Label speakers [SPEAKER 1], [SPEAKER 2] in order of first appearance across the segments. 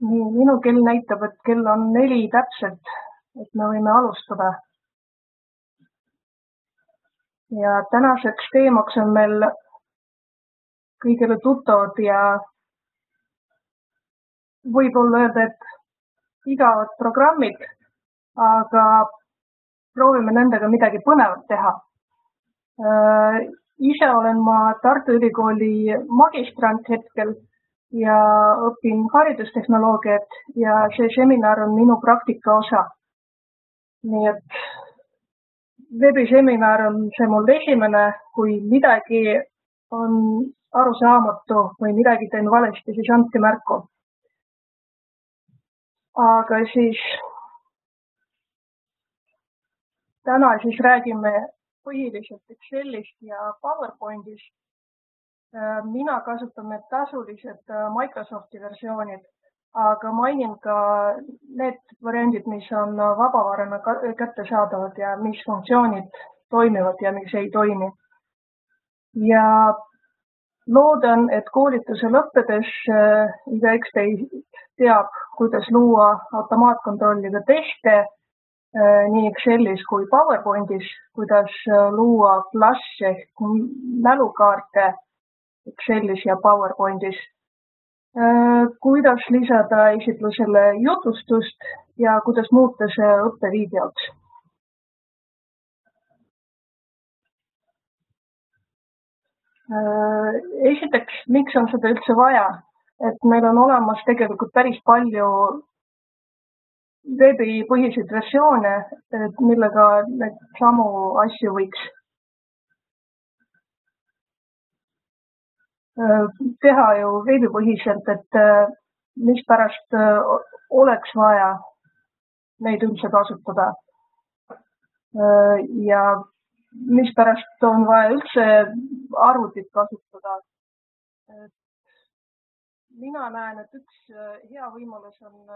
[SPEAKER 1] nii, minu kell näitab, et kell on neli täpselt, et me võime alustada. ja tänaseks teemaks on meil kõigile tuttavad ja võib-olla öelda, et igavad programmid, aga proovime nendega midagi põnevat teha. ise olen ma Tartu Ülikooli magistrant hetkel ja õpin haridustehnoloogiat ja see seminar on minu praktika osa. nii et veebiseminar on see mul esimene, kui midagi on arusaamatu või midagi teen valesti, siis andke märku. aga siis täna siis räägime põhiliselt Excelist ja PowerPointist mina kasutan need tasulised äh, Microsofti versioonid, aga mainin ka need variandid, mis on äh, vabavarana kättesaadavad ja mis funktsioonid toimivad ja mis ei toimi. ja loodan, et koolituse lõppedes igaüks teab, kuidas luua automaatkontrolliga teste nii Excelis kui PowerPointis, kuidas luua flash ehk mälukaarte Excelis ja PowerPointis. Äh, kuidas lisada esitlusele jutustust ja kuidas muuta see õppevideoks. Äh, esiteks, miks on seda üldse vaja, et meil on olemas tegelikult päris palju veebipõhiseid versioone, millega neid samu asju võiks Äh, teha ju veebipõhiselt, et äh, mispärast äh, oleks vaja neid üldse kasutada. ja mispärast on vaja üldse arvutit kasutada. mina näen, et üks hea võimalus on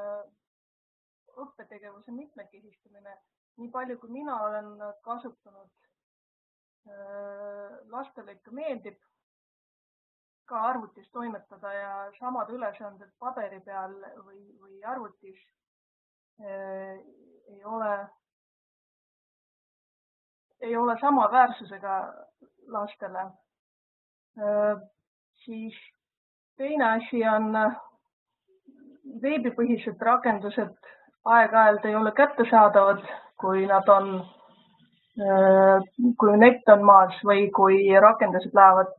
[SPEAKER 1] õppetegevuse mitmekesistamine. nii palju, kui mina olen kasutanud, lastele ikka meeldib ka arvutis toimetada ja samad ülesanded paberi peal või, või arvutis äh, ei ole, ei ole sama väärsusega lastele äh,. siis teine asi on veebipõhised rakendused aeg-ajalt ei ole kättesaadavad, kui nad on kui net on maas või kui rakendused lähevad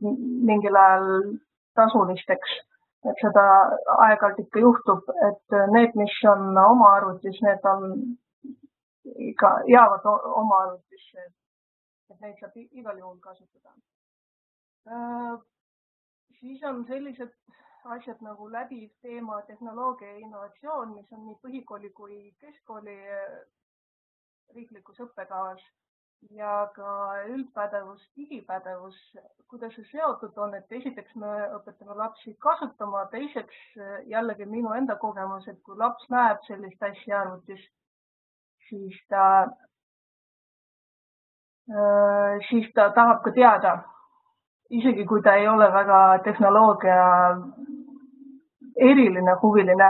[SPEAKER 1] mingil ajal tasulisteks, et seda aeg-ajalt ikka juhtub, et need, mis on oma arvutis, need on ikka jäävad oma arvutisse. et neid saab igal juhul kasutada. Äh, siis on sellised asjad nagu läbiv teema tehnoloogia ja innovatsioon, mis on nii põhikooli kui keskkooli riiklikus õppekavas ja ka üldpädevus, digipädevus, kuidas see seotud on, et esiteks me õpetame lapsi kasutama, teiseks jällegi minu enda kogemus, et kui laps näeb sellist asja arvutis, siis ta, äh, siis ta tahab ka teada, isegi kui ta ei ole väga tehnoloogia eriline huviline,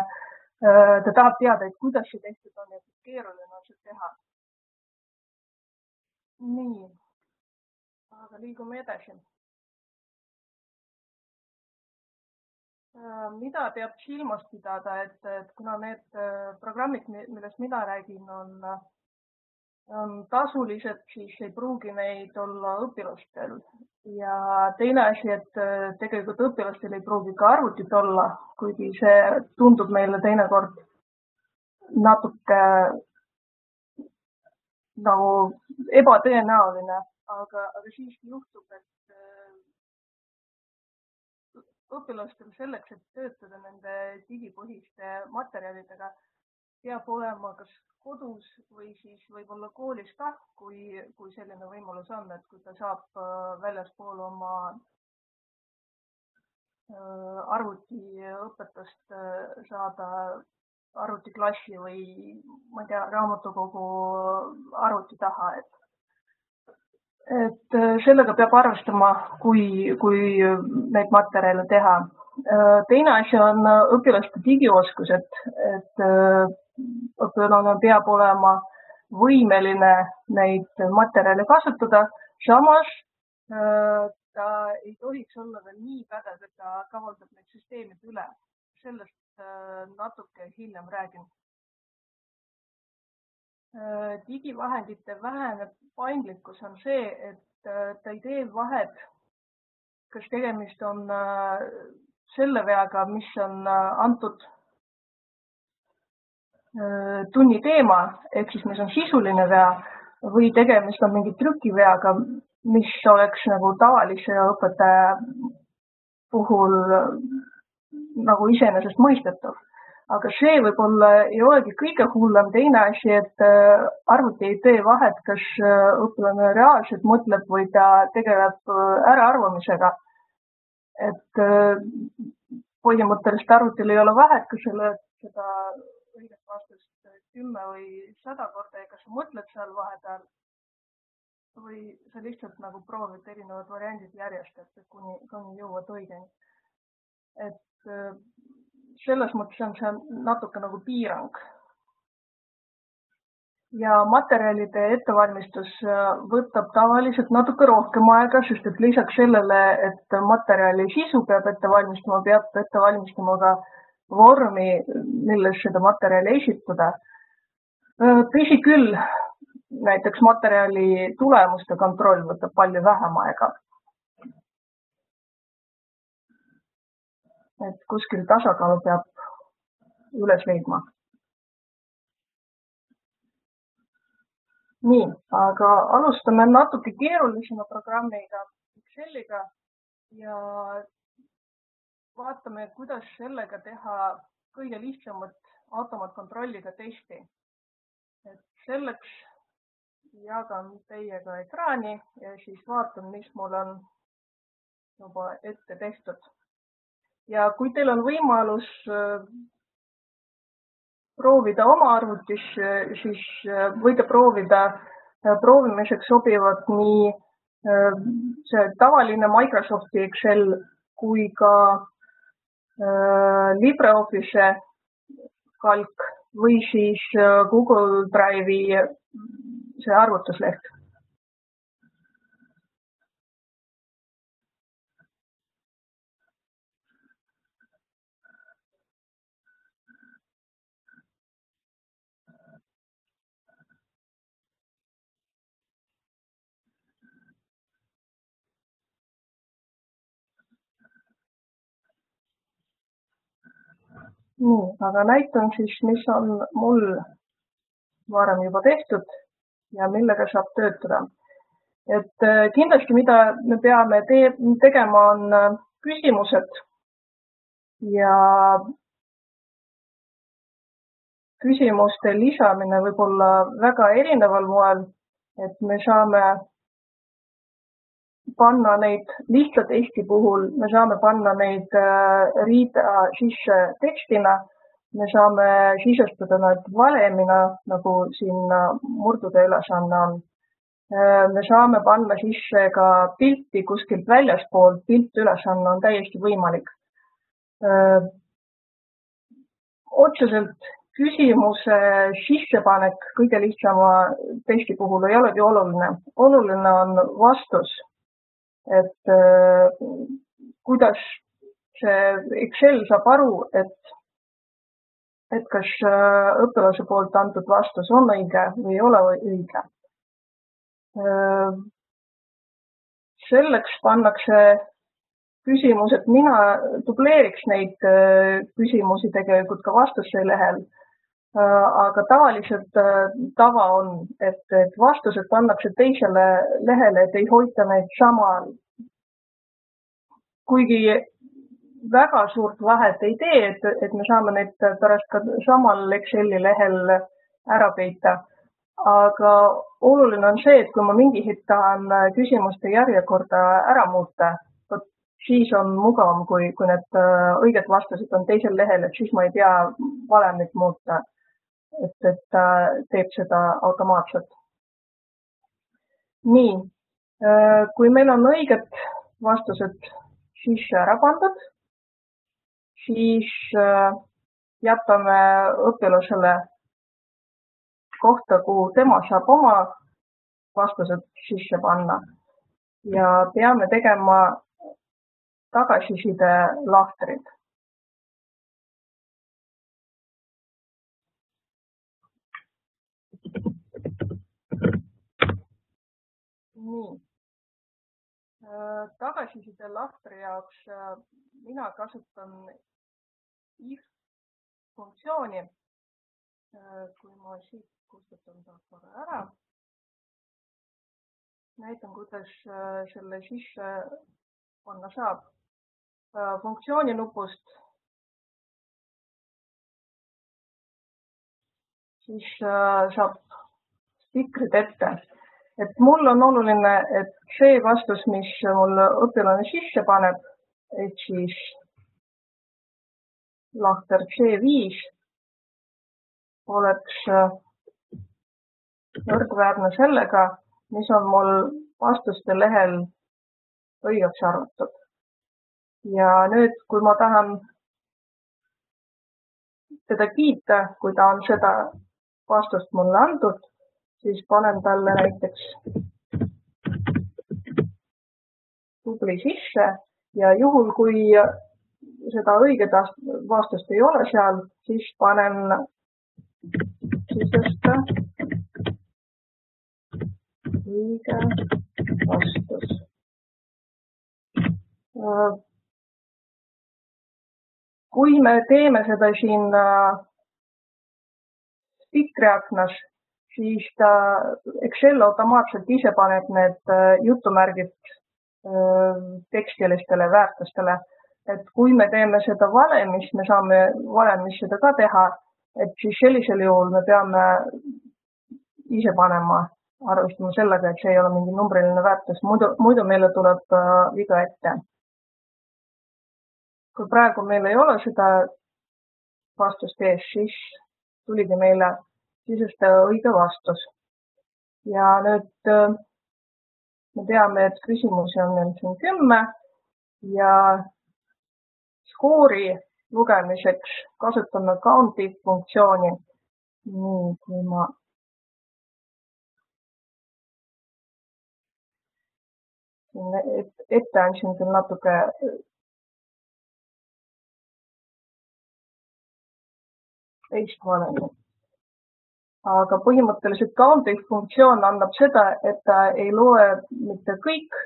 [SPEAKER 1] äh, ta tahab teada, et kuidas see tehtud on ja kui keeruline on seda teha nii, aga liigume edasi. Mida peab silmas pidada, et, et kuna need programmid, millest mina räägin, on, on tasulised, siis ei pruugi neid olla õpilastel. ja teine asi, et tegelikult õpilastel ei pruugi ka arvutit olla, kuigi see tundub meile teinekord natuke nagu ebatõenäoline, aga, aga siiski juhtub, et õpilastel selleks, et töötada nende digipõhiste materjalidega, peab olema kas kodus või siis võib-olla koolis ka, kui, kui selline võimalus on, et kui ta saab väljaspool oma arvutiõpetust saada arvutiklassi või ma ei tea, raamatukogu arvuti taha, et et sellega peab arvestama, kui, kui neid materjale teha. teine asi on õpilaste digioskused, et õpilane peab olema võimeline neid materjale kasutada, samas ta ei tohiks olla veel nii pädev, et ta kavaldab neid süsteemid üle. sellest natuke hiljem räägin. digivahendite vähene paindlikkus on see, et ta ei tee vahet, kas tegemist on selle veaga, mis on antud tunni teema ehk siis mis on sisuline vea või tegemist on mingi trükiveaga, mis oleks nagu tavalise õpetaja puhul nagu iseenesestmõistetav. aga see võib-olla ei olegi kõige hullem. teine asi, et äh, arvuti ei tee vahet, kas äh, õpilane reaalselt mõtleb või ta tegeleb äh, äraarvamisega. et põhimõtteliselt arvutil ei ole vahet, kas sa lööd seda õiget vastust kümme või sada korda ja kas sa mõtled seal vahepeal või sa lihtsalt nagu proovid erinevad variandid järjest, et kuni, kuni jõuad õigeni. et selles mõttes on see natuke nagu piirang. ja materjalide ettevalmistus äh, võtab tavaliselt natuke rohkem aega, sest et lisaks sellele, et materjali sisu peab ette valmistama, peab ette valmistama ka vormi, milles seda materjali esitada. Äh, tõsi küll, näiteks materjali tulemuste kontroll võtab palju vähem aega. Et kuskil tasakaalu peab üles leidma. nii, aga alustame natuke keerulisema programmiga, Exceliga ja vaatame, kuidas sellega teha kõige lihtsamat automaatkontrolliga testi. et selleks jagan teiega ekraani ja siis vaatan, mis mul on juba ette tehtud. Ja kui teil on võimalus äh, proovida oma arvutis, äh, siis äh, võite proovida, proovimiseks sobivad nii see tavaline Microsofti Excel kui ka LibreOffice kalk või siis Google Drive'i see arvutusleht. Nii, aga näitan siis, mis on mul varem juba tehtud ja millega saab töötada. et äh, kindlasti, mida me peame te tegema, on äh, küsimused ja küsimuste lisamine võib olla väga erineval moel, et me saame panna neid lihtsa testi puhul, me saame panna neid äh, riida sisse tekstina me saame sisestada nad valemina, nagu siin murdude ülesanne on. me saame panna sisse ka pilti kuskilt väljaspoolt, piltülesanne on täiesti võimalik. otseselt küsimuse sissepanek kõige lihtsama testi puhul ei olegi oluline. oluline on vastus, et kuidas see Excel saab aru, et et kas äh, õpilase poolt antud vastus on õige või ei ole õige. Äh, selleks pannakse küsimus, et mina dubleeriks neid äh, küsimusi tegelikult ka vastuse lehel. Aga tavaliselt tava on, et, et vastused pannakse teisele lehele, et ei hoita neid samal. kuigi väga suurt vahet ei tee, et, et me saame neid pärast ka samal Exceli lehel ära peita. aga oluline on see, et kui ma mingi hetk tahan küsimuste järjekorda ära muuta, vot siis on mugavam, kui, kui need õiged vastused on teisel lehel, et siis ma ei pea valemit muuta. Et, et ta teeb seda automaatselt. nii, kui meil on õiged vastused sisse ära pandud siis äh, jätame õpilasele kohta, kuhu tema saab oma vastused sisse panna ja peame tegema tagasiside lahtrid. nii tagasiside lahtri jaoks äh, mina kasutan if funktsiooni. Äh, kui ma siit kustutan ta korra ära. näitan, kuidas äh, selle sisse panna saab. funktsiooni nupust. siis saab spikrid ette et mul on oluline, et see vastus, mis mul õpilane sisse paneb, ehk siis lahter C5 oleks äh, võrdväärne sellega, mis on mul vastuste lehel õigeks arvatud. ja nüüd, kui ma tahan teda kiita, kui ta on seda vastust mulle andnud siis panen talle näiteks tubli sisse ja juhul, kui seda õiget vastust ei ole seal, siis panen sisesta õige vastus. kui me teeme seda siin spikri aknas, siis ta, Excel automaatselt ise paneb need äh, jutumärgid äh, tekstilistele väärtustele. et kui me teeme seda valemis, me saame valemis seda ka teha, et siis sellisel juhul me peame ise panema, arvestama sellega, et see ei ole mingi numbriline väärtus, muidu, muidu meile tuleb äh, viga ette. kui praegu meil ei ole seda vastust ees, siis tuligi meile sisustada õige vastus. ja nüüd äh, me teame, et küsimusi on meil siin kümme ja skoori lugemiseks kasutame count'i funktsiooni. nii, kui ma ette andsin küll natuke teist valemit aga põhimõtteliselt counting funktsioon annab seda, et ta ei loe mitte kõik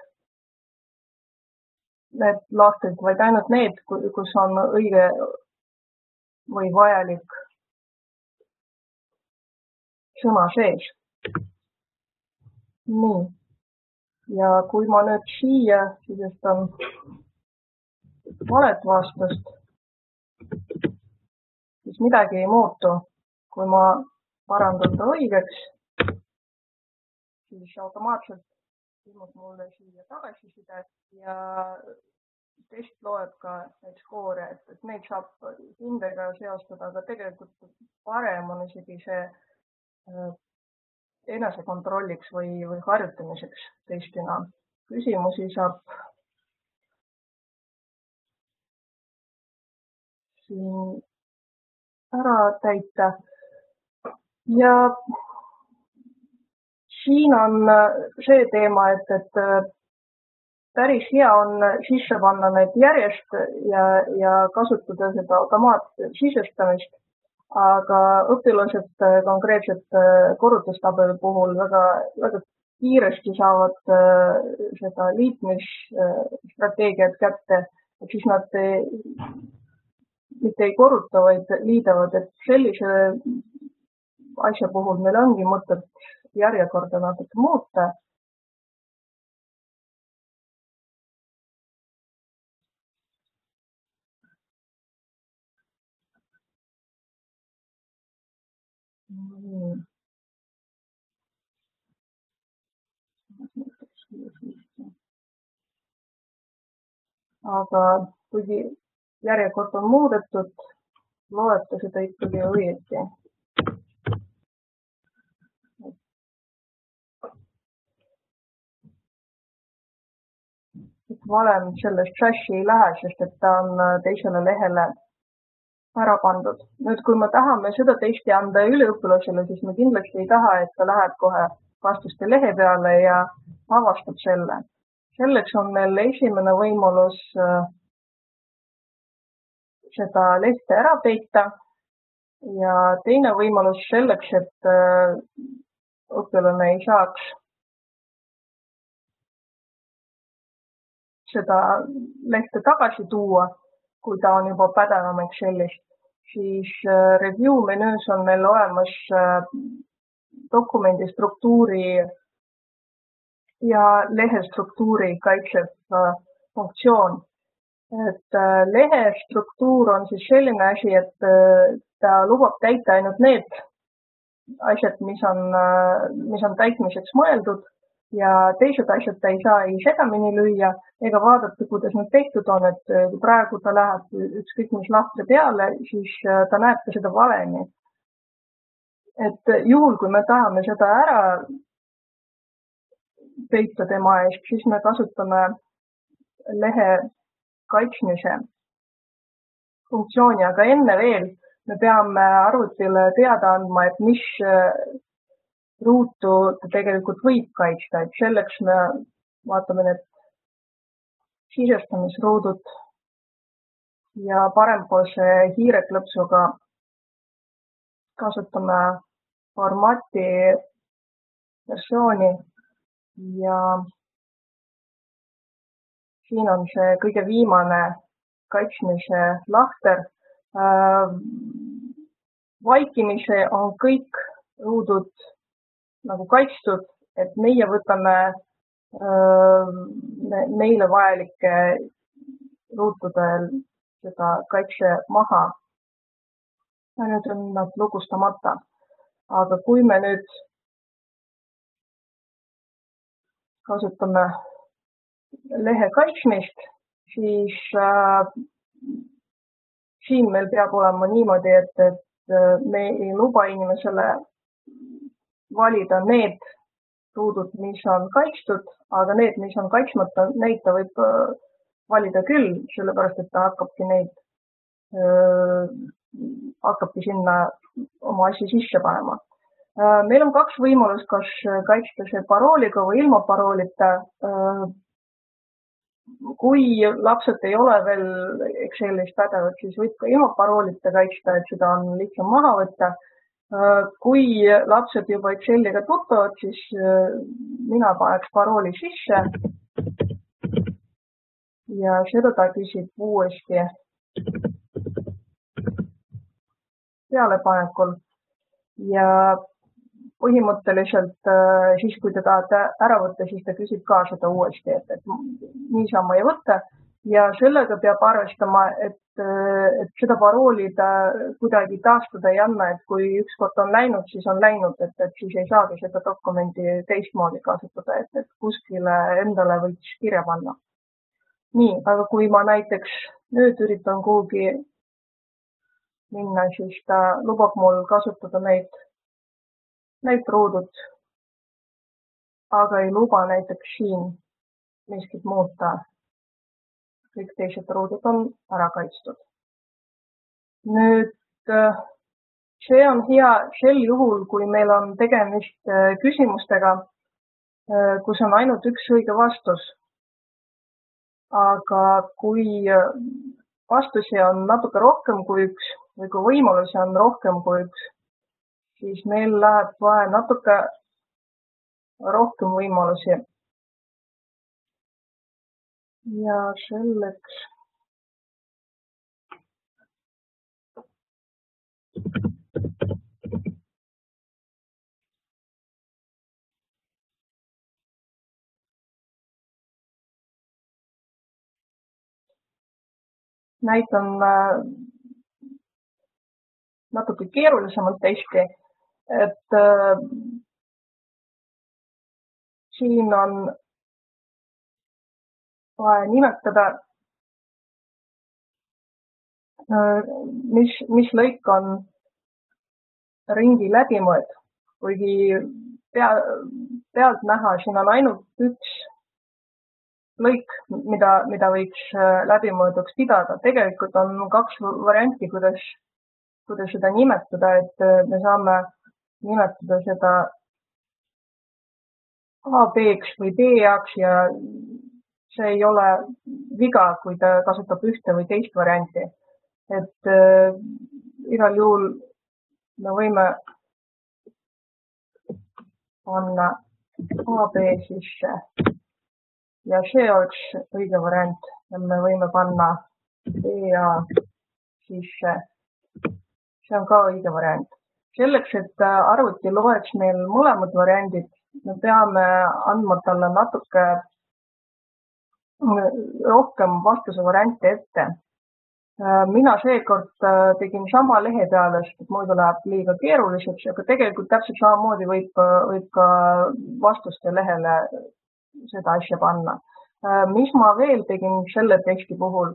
[SPEAKER 1] need lahtrid, vaid ainult need, kus on õige või vajalik sõna sees. nii. ja kui ma nüüd siia sisestan valet vastust, siis midagi ei muutu. kui ma parandan ta õigeks, siis automaatselt ilmub mulle siia tagasiside ja test loeb ka neid skoore, et, et neid saab hindega seostada, aga tegelikult parem on isegi see äh, enesekontrolliks või, või harjutamiseks testina. küsimusi saab siin ära täita ja siin on äh, see teema, et, et äh, päris hea on sisse panna need järjest ja, ja kasutada seda automaatsisestamist, aga õpilased äh, konkreetselt korrutustabeli puhul väga, väga kiiresti saavad seda liitmisstrateegiat kätte, et siis nad ei, mitte ei korruta, vaid liidavad, et sellise asja puhul meil ongi mõtet järjekorda natuke muuta. aga kuigi järjekord on muudetud, loete seda ikkagi õieti valem sellest trash'i ei lähe, sest et ta on äh, teisele lehele ära pandud. nüüd, kui me tahame seda testi anda üliõpilasele, siis me kindlasti ei taha, et ta läheb kohe vastuste lehe peale ja avastab selle. selleks on meil esimene võimalus äh, seda lehte ära peita ja teine võimalus selleks, et äh, õpilane ei saaks seda lehte tagasi tuua, kui ta on juba pädevam Excelis, siis äh, review menüüs on meil olemas äh, dokumendi struktuuri ja lehe struktuuri kaitsev äh, funktsioon. et lehe struktuur on siis selline asi, et ta lubab täita ainult need asjad, mis on, mis on täitmiseks mõeldud ja teised asjad ta ei saa ei segamini lüüa ega vaadata, kuidas need tehtud on, et äh, kui praegu ta läheb ükskõik mis lahtre peale, siis äh, ta näeb ka seda valemi. et äh, juhul, kui me tahame seda ära peita tema eest, siis me kasutame lehe kaitsmise funktsiooni, aga enne veel me peame arvutile teada andma, et mis ruutu tegelikult võib kaitsta, et selleks me vaatame need sisestamisruudud ja parempoolse hiireklõpsuga kasutame formaati versiooni ja siin on see kõige viimane kaitsmise lahter. Äh, vaikimise on kõik ruudud nagu kaitstud, et meie võtame meile vajalike ruutudel seda kaitse maha. nüüd on nad lukustamata. aga kui me nüüd kasutame lehe kaitsmist, siis äh, siin meil peab olema niimoodi, et, et me ei luba inimesele valida need ruudud, mis on kaitstud, aga need, mis on kaitsmata, neid ta võib äh, valida küll, sellepärast et ta hakkabki neid, äh, hakkabki sinna oma asju sisse panema. Äh, meil on kaks võimalust, kas kaitsta see parooliga või ilma paroolita. kui lapsed ei ole veel Excelis pädevad, siis võib ka ilma paroolita kaitsta, et seda on lihtsam maha võtta kui lapsed juba Exceliga tuttavad, siis äh, mina paneks parooli sisse. ja seda ta küsib uuesti. Pealepanekul ja põhimõtteliselt äh, siis, kui te tahate ära võtta, siis ta küsib ka seda uuesti, et, et niisama ei võta ja sellega peab arvestama, et, et seda parooli ta kuidagi taastada ei anna, et kui ükskord on läinud, siis on läinud, et, et siis ei saagi seda dokumendi teistmoodi kasutada, et, et kuskile endale võiks kirja panna. nii, aga kui ma näiteks nüüd üritan kuhugi minna, siis ta lubab mul kasutada neid, neid ruudut, aga ei luba näiteks siin miskit muuta kõik teised ruudud on ära kaitstud. nüüd äh, see on hea sel juhul, kui meil on tegemist äh, küsimustega, äh, kus on ainult üks õige vastus. aga kui vastusi on natuke rohkem kui üks või kui võimalusi on rohkem kui üks, siis meil läheb vaja natuke rohkem võimalusi ja selleks näitan äh, natuke keerulisemalt testi, et äh, siin on nimetada, äh, mis, mis lõik on ringi läbimõõt, kuigi pea, pealtnäha siin on ainult üks lõik, mida, mida võiks läbimõõduks pidada. tegelikult on kaks varianti, kuidas, kuidas seda nimetada, et me saame nimetada seda AB-ks või B-aks ja see ei ole viga, kui ta kasutab ühte või teist varianti. et äh, igal juhul me võime panna AB sisse ja see oleks õige variant ja me võime panna BA sisse. see on ka õige variant. selleks, et arvuti loeks meil mõlemad variandid, me peame andma talle natuke rohkem vastuse variante ette. mina seekord äh, tegin sama lehe peale, sest et muidu läheb liiga keeruliseks, aga tegelikult täpselt samamoodi võib, võib ka vastuste lehele seda asja panna. Äh, mis ma veel tegin selle teksti puhul,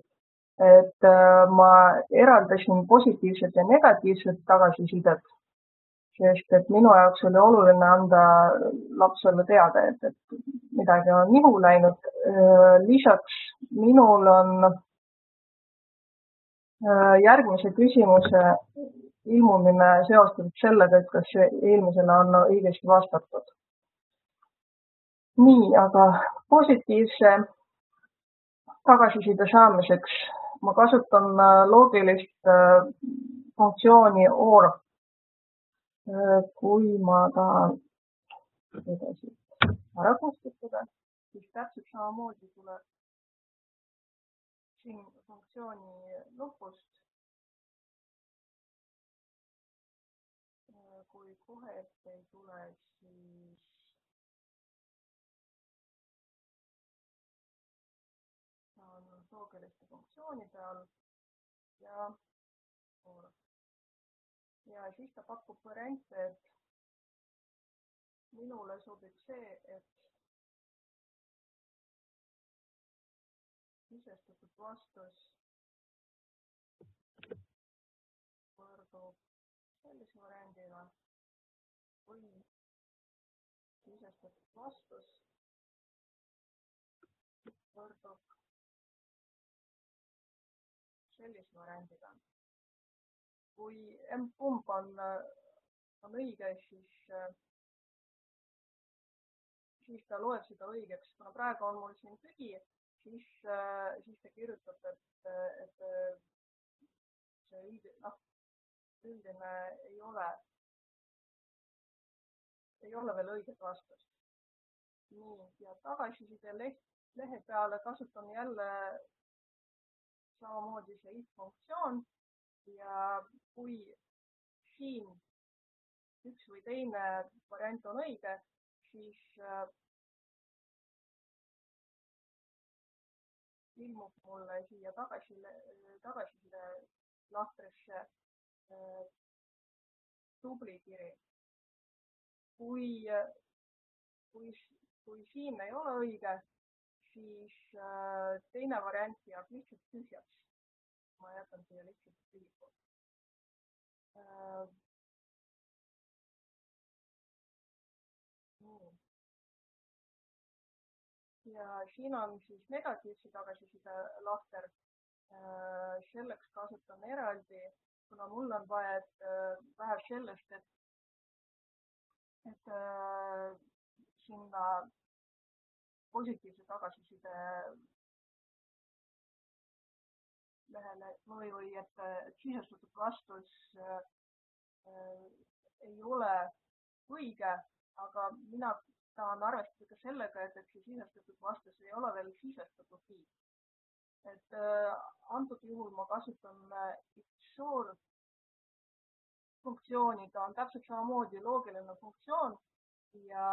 [SPEAKER 1] et äh, ma eraldasin positiivset ja negatiivset tagasisidet sest et minu jaoks oli oluline anda lapsele teada, et, et midagi on nihu läinud. lisaks minul on järgmise küsimuse ilmumine seostatud sellega, et kas eelmisele on õigesti vastatud. nii, aga positiivse tagasiside saamiseks ma kasutan loogilist funktsiooni OR Äh, kui ma tahan seda siit ära kustutada, siis täpselt samamoodi tuleb siin funktsiooni lõpust. Äh, kui kohe ette ei tule, siis on loogeliste funktsioonide all ja ja siis ta pakub variante, et minule sobib see, et sisestatud vastus võrdub sellise variandiga või sisestatud vastus võrdub sellise variandiga kui M-kumb on, on õige, siis, siis ta loeb seda õigeks. kuna praegu on mul siin tühi, siis, siis ta kirjutab, et, et see üldine, noh, üldine ei ole, ei ole veel õiget vastust. nii, ja tagasiside leht, lehe peale kasutan jälle samamoodi see if funktsioon ja kui siin üks või teine variant on õige, siis äh, ilmub mulle siia tagasi, tagasiside lahtrisse äh, tubli kiri. kui, kui, kui siin ei ole õige, siis äh, teine variant jääb lihtsalt tühjaks ma jätan siia lihtsalt pilgu äh,. ja siin on siis negatiivse tagasiside lahter äh,. selleks kasutan eraldi, kuna mul on vaja, et äh, vähe sellest, et, et äh, sinna positiivse tagasiside lehele või, või et, et sisestatud vastus äh, äh, ei ole õige, aga mina tahan arvestada ka sellega, et, et see sisestatud vastus ei ole veel sisestatud. et äh, antud juhul ma kasutan äh, XOR funktsiooni, ta on täpselt samamoodi loogiline funktsioon ja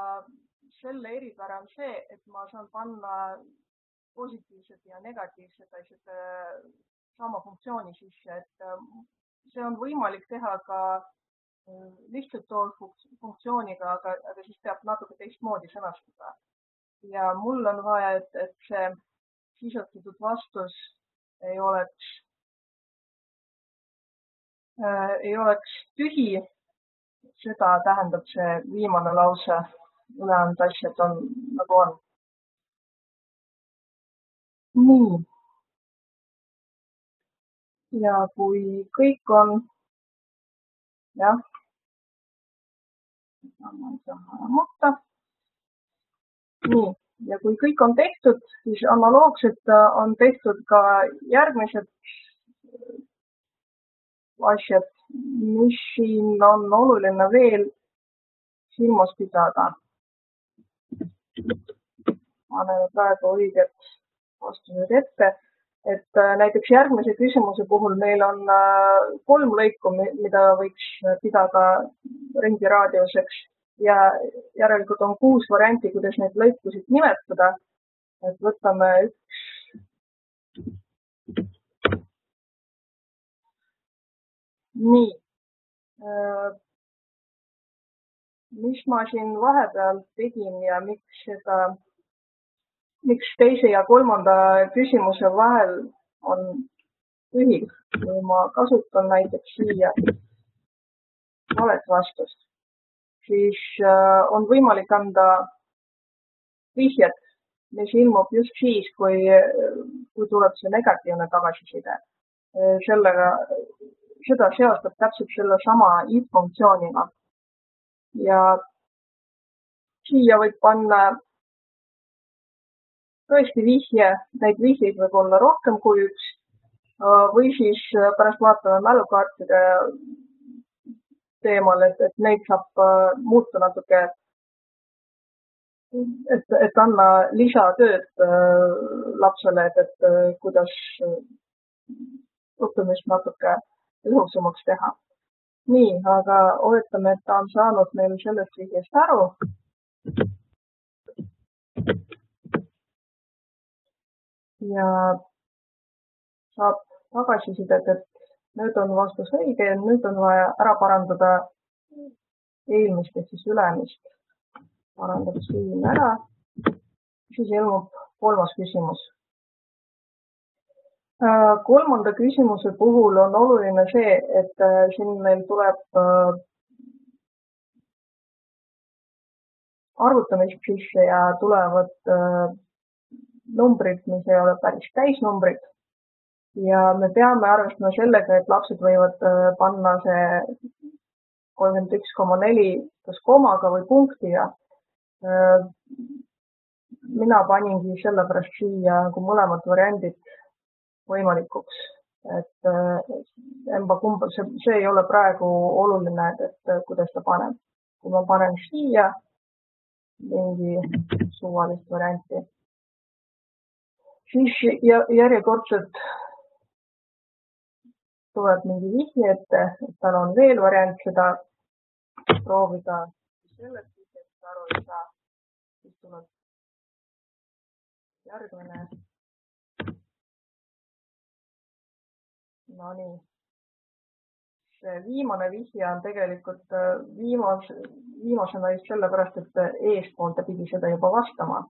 [SPEAKER 1] selle eripära on see, et ma saan panna positiivsed ja negatiivsed asjad äh, sama funktsiooni sisse, et ähm, see on võimalik teha ka äh, lihtsalt too funktsiooniga, aga, aga siis peab natuke teistmoodi sõnastada. ja mul on vaja, et, et see sisestatud vastus ei oleks äh,, ei oleks tühi. seda tähendab see viimane lause, ülejäänud asjad on nagu on nii. Ja kui kõik on, jah, nii, ja kui kõik on tehtud, siis analoogselt on tehtud ka järgmised asjad, mis siin on oluline veel silmas pidada. näen praegu õiget vastused ette, et äh, näiteks järgmise küsimuse puhul meil on äh, kolm lõiku, mida võiks pidada ringiraadiuseks ja järelikult on kuus varianti, kuidas neid lõikusid nimetada. et võtame üks. nii. Äh, mis ma siin vahepeal tegin ja miks seda miks teise ja kolmanda küsimuse vahel on ühik, kui ma kasutan näiteks siia valet vastust, siis äh, on võimalik anda vihjet, mis ilmub just siis, kui, kui tuleb see negatiivne tagasiside. Äh, sellega, seda seostab täpselt sellesama if funktsiooniga. ja siia võib panna tõesti vihje, neid vihjeid võib olla rohkem kui üks või siis äh, pärast vaatame mälukaartide teemal, et, et neid saab äh, muuta natuke, et, et anda lisatööd äh, lapsele, et, et kuidas õppimist natuke lõhusamaks teha. nii, aga oletame, et ta on saanud meil sellest vihjest aru ja saab tagasisidet, et nüüd on vastus õige ja nüüd on vaja ära parandada eelmist ehk siis ülemist. parandab siin ära. siis ilmub kolmas küsimus. Äh, kolmanda küsimuse puhul on oluline see, et äh, siin meil tuleb äh, arvutamist sisse ja tulevad numbrid, mis ei ole päris täisnumbrid. ja me peame arvestama sellega, et lapsed võivad äh, panna see kolmkümmend üks koma neli kas komaga või punktiga. Äh, mina paningi sellepärast siia nagu mõlemad variandid võimalikuks, et äh, emba-kumba, see, see ei ole praegu oluline, et kuidas ta paneb. kui ma panen siia mingi suvalist varianti siis järjekordselt tuleb mingi vihje ette, et tal on veel variant seda proovida. sellest vihjest aru ei saa, siis tuleb järgmine. Nonii, see viimane vihje on tegelikult äh, viimase, viimasena just sellepärast, et eespool ta pidi seda juba vastama.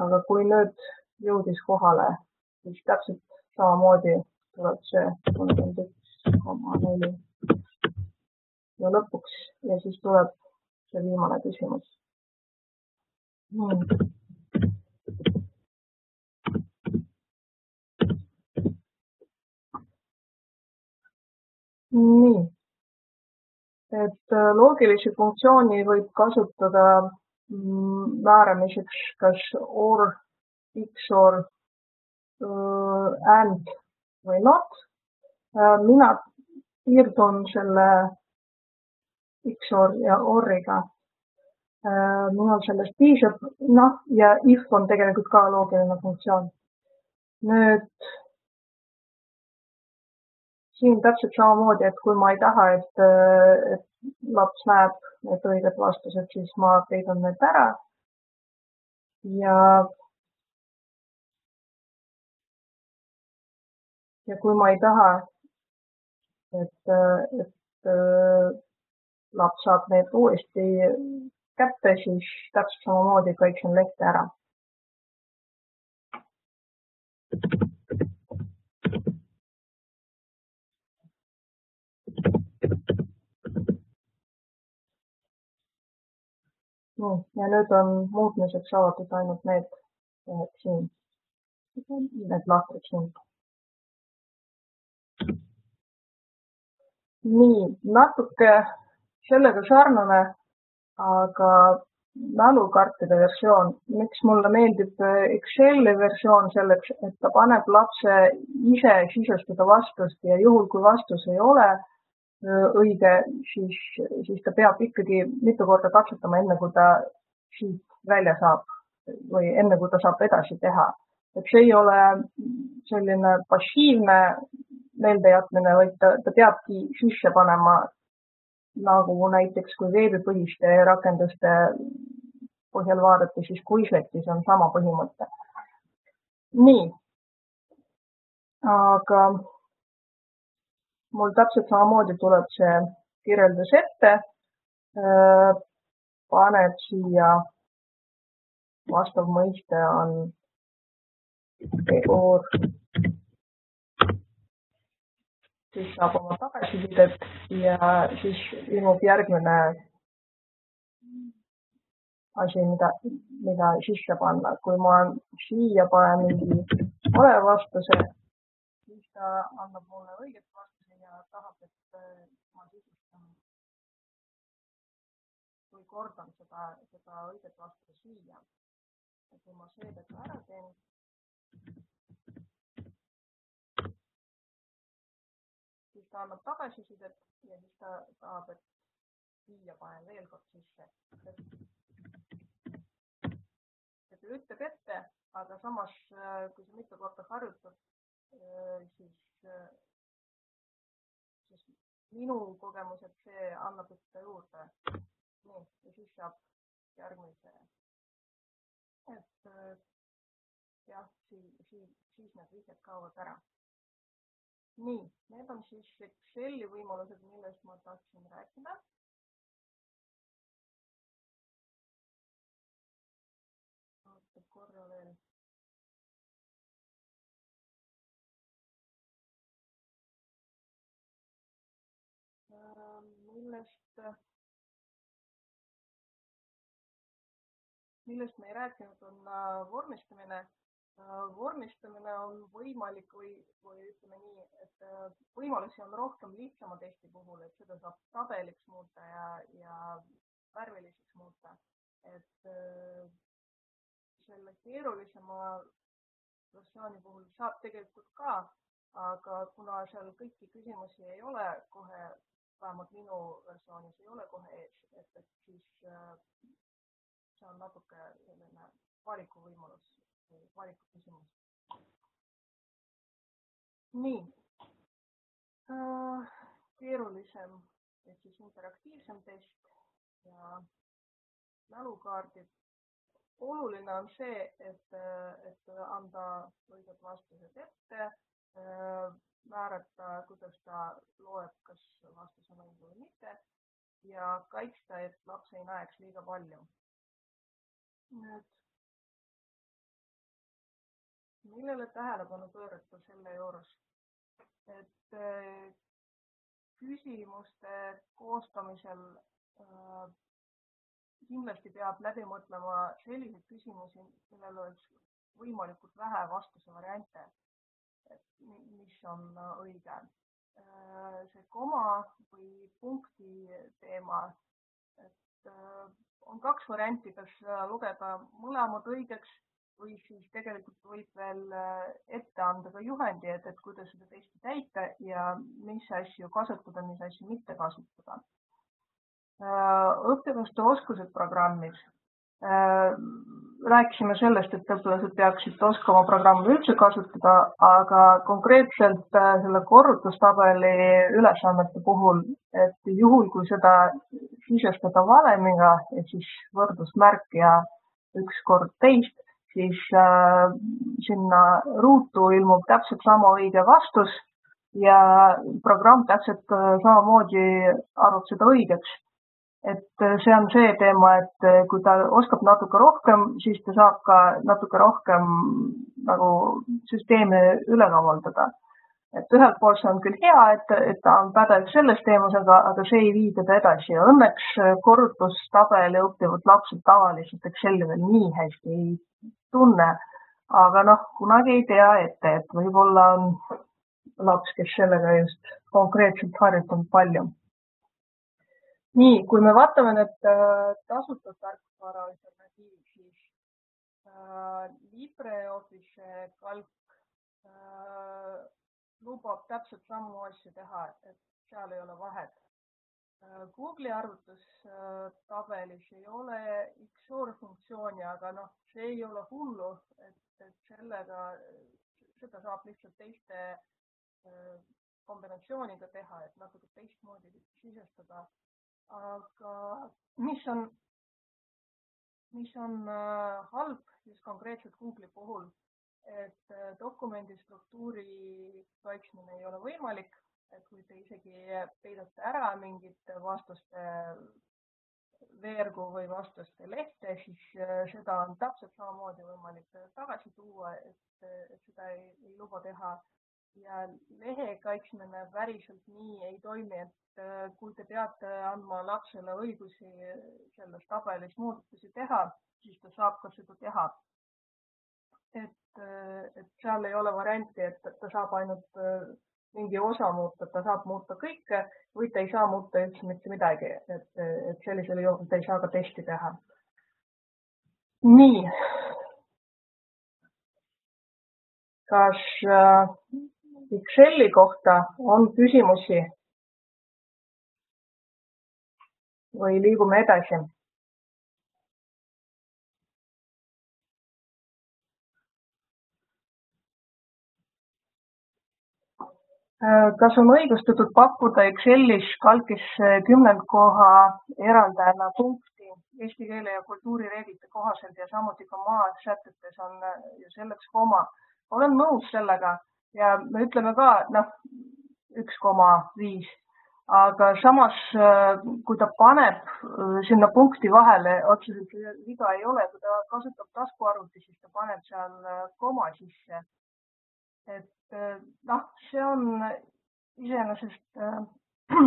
[SPEAKER 1] aga kui nüüd jõudis kohale, siis täpselt samamoodi tuleb see kolmkümmend üks koma neli. ja lõpuks ja siis tuleb see viimane küsimus. Hmm.. nii, et äh, loogilisi funktsiooni võib kasutada mm, määramiseks kas or XOR and või not. mina piirdun selle XOR ja OR-iga. minul sellest piisab, noh ja if on tegelikult ka loogiline funktsioon. nüüd siin täpselt samamoodi, et kui ma ei taha, et, et laps näeb need õiged vastused, siis ma peidan need ära. ja ja kui ma ei taha, et, et laps saab need uuesti kätte, siis täpselt samamoodi käiksin lehte ära. nii, ja nüüd on muutmiseks avatud ainult need siin need lahtriks nüüd. Nii, natuke sellega sarnane, aga mälukaartide versioon. miks mulle meeldib Exceli versioon selleks, et ta paneb lapse ise sisustada vastust ja juhul, kui vastus ei ole õige, siis, siis ta peab ikkagi mitu korda katsetama, enne kui ta siit välja saab või enne kui ta saab edasi teha. et see ei ole selline passiivne meeldejätmine, vaid ta, ta peabki sisse panema nagu näiteks kui veebipõhiste rakenduste põhjal vaadata, siis Quizletis on sama põhimõte. nii, aga mul täpselt samamoodi tuleb see kirjeldus ette. paned siia, vastav mõiste on tegur siis saab oma tagasisidet ja siis ilmub järgmine asi, mida, mida sisse panna. kui ma siia panen mingi vale vastuse, siis ta annab mulle õiget vastuse ja tahab, et äh, ma sisustan või kordan seda, seda õiget vastust siia. ja kui ma seedega ära teen siis ta annab tagasisidet ja siis ta tahab, et siia panen veel kord sisse. et ta ütleb ette, aga samas, äh, kui sa mitu korda harjutad, äh, siis, äh, siis minu kogemus, et see annab ikka juurde. nii, ja siis saab järgmise. et jah, siis, siis, siis need vihjed kaovad ära nii, need on siis Exceli võimalused, millest ma tahtsin rääkida. vaata korra veel. Äh, millest, millest me ei rääkinud, on äh, vormistamine Äh, vormistamine on võimalik või, või ütleme nii, et võimalusi on rohkem lihtsama testi puhul, et seda saab tabeliks muuta ja, ja värviliseks muuta. et selle keerulisema versiooni puhul saab tegelikult ka, aga kuna seal kõiki küsimusi ei ole kohe, vähemalt minu versioonis ei ole kohe ees, et, et siis see on natuke selline valikuvõimalus valiku küsimus. nii äh,, keerulisem ehk siis interaktiivsem test ja mälukaardid. oluline on see, et, et anda õiged vastused ette äh,, määrata, kuidas ta loeb, kas vastus on õige või mitte ja kaitsta, et laps ei näeks liiga palju. nüüd millele tähelepanu pöörata selle juures, et äh, küsimuste koostamisel äh, kindlasti peab läbi mõtlema selliseid küsimusi, millel oleks võimalikult vähe vastuse variante, et mis on õige. Äh, see koma või punkti teema, et on kaks varianti, kas lugeda mõlemad õigeks või siis tegelikult võib veel äh, ette anda ka juhendi, et, et kuidas seda testi täita ja mis asju kasutada, mis asju mitte kasutada. Äh, õpilaste oskused programmis. Äh, rääkisime sellest, et õpilased peaksid oskama programmi üldse kasutada, aga konkreetselt selle korrutustabeli ülesannete puhul, et juhul, kui seda sisestada valemiga ehk siis võrdusmärk ja üks kord teist siis äh, sinna ruutu ilmub täpselt sama õige vastus ja programm täpselt äh, samamoodi arvab seda õigeks. et äh, see on see teema, et äh, kui ta oskab natuke rohkem, siis ta saab ka natuke rohkem nagu süsteemi üle kavaldada et ühelt poolt see on küll hea, et, et ta on pädev selles teemas, aga, aga see ei vii teda edasi ja õnneks korrutustabeli õppivad lapsed tavaliselt Exceli veel nii hästi ei tunne. aga noh, kunagi ei tea ette, et võib-olla on laps, kes sellega just konkreetselt harjutanud palju. nii, kui me vaatame nüüd äh, tasuta tarkvara alternatiivi, siis äh, LibreOffice kalk äh, lubab täpselt samu asju teha, et seal ei ole vahet Google'i arvutustabelis ei ole XOR funktsiooni, aga noh, see ei ole hullu, et, et sellega, seda saab lihtsalt teiste äh, kombinatsiooniga teha, et natuke teistmoodi sisestada. aga mis on, mis on äh, halb just konkreetselt Google'i puhul, et dokumendi struktuuri kaitsmine ei ole võimalik kui te isegi peidate ära mingit vastuste veergu või vastuste lehte, siis äh, seda on täpselt samamoodi võimalik tagasi tuua, et, et seda ei, ei luba teha. ja lehe kaitsmine päriselt nii ei toimi, et äh, kui te peate andma lapsele õigusi selles tabelis muudatusi teha, siis ta saab ka seda teha. et, äh, et seal ei ole varianti, et ta saab ainult mingi osa muuta, ta saab muuta kõike või ta ei saa muuta üldse mitte midagi, et, et sellisel juhul ta ei saa ka testi teha. nii. kas äh, Exceli kohta on küsimusi? või liigume edasi? Kas on õigustatud pakkuda Excelis kalkis kümnendkoha eraldajana punkti eesti keele ja kultuurireeglite kohaselt ja samuti ka maasätetes on äh, selleks koma. olen nõus sellega ja me ütleme ka noh, üks koma viis, aga samas äh, kui ta paneb sinna punkti vahele, otseselt viga ei ole, kui ta kasutab taskuarvuti, siis ta paneb seal koma sisse et äh, noh, see on iseenesest äh,